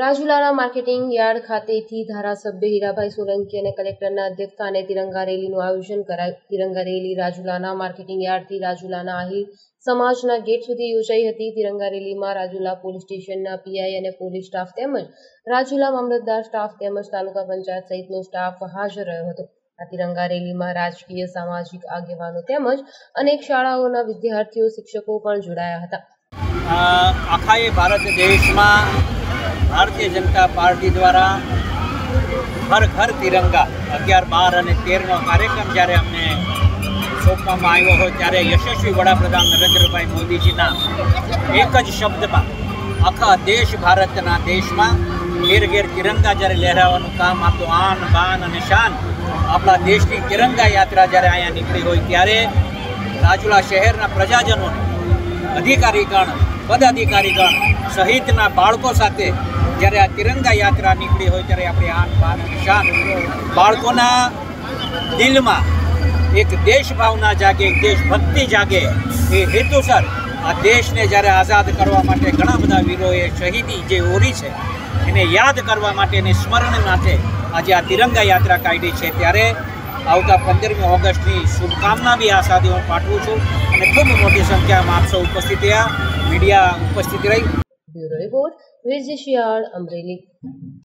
રાજુલાના marketing yard ખાતેથી ધારાસભ્ય હીરાભાઈ સોલંકી અને કલેક્ટરના અધ્યક્ષસ્થાને તિરંગા રેલીનું આયોજન કરાયું. તિરંગા રેલી રાજુલાના માર્કેટિંગ યાર્ડથી રાજુલાના આહિર સમાજના ગેટ સુધી યોજાઈ હતી. તિરંગા રેલીમાં રાજુલા પોલીસ સ્ટેશનના પીઆઈ અને પોલીસ સ્ટાફ તેમજ રાજુલા મામલતદાર સ્ટાફ તેમજ તાલુકા પંચાયત સહિતનો સ્ટાફ હાજર રહ્યો હતો. આ તિરંગા રેલીમાં રાજકીય, સામાજિક આગેવાનો તેમજ અનેક શાળાઓના વિદ્યાર્થીઓ, શિક્ષકો પણ જોડાયા હતા. આખા ભારત દેશમાં ભારતીય જનતા પાર્ટી દ્વારા ઘર ઘર તિરંગા અગિયાર, બાર અને તેરનો કાર્યક્રમ જ્યારે અમને સોંપવામાં આવ્યો હોય ત્યારે યશસ્વી વડાપ્રધાન નરેન્દ્રભાઈ મોદીજીના એક જ શબ્દમાં આખા દેશ ભારતના દેશમાં ઘેર ઘેર તિરંગા જ્યારે લહેરાવાનું કામ આપણું આન, બાન અને શાન આપણા દેશની તિરંગા યાત્રા જ્યારે અહીંયા નીકળી હોય ત્યારે રાજુલા શહેરના પ્રજાજનોને અધિકારીગણ પદાધિકારીગણ સહિતના બાળકો સાથે જ્યારે આ તિરંગા યાત્રા નીકળી હોય ત્યારે આપણે આન બાન અને શાન બાળકોના દિલમાં એક દેશ ભાવના જાગે દેશભક્તિ જાગે એ હેતુસર આ દેશને જ્યારે આઝાદ કરવા માટે ઘણા બધા વીરોએ શહીદી જે ઓરી છે, એને યાદ કરવા માટે એને સ્મરણ માટે આજે આ તિરંગા યાત્રા કાઢી છે. ત્યારે આવતા પંદરમી ઓગસ્ટની શુભકામના બી આ સાથે હું પાઠવું છું અને ખૂબ મોટી સંખ્યામાં આપ ઉપસ્થિત રહ્યા, મીડિયા ઉપસ્થિત રહી. Bureau report Virji Shiyal Amreli.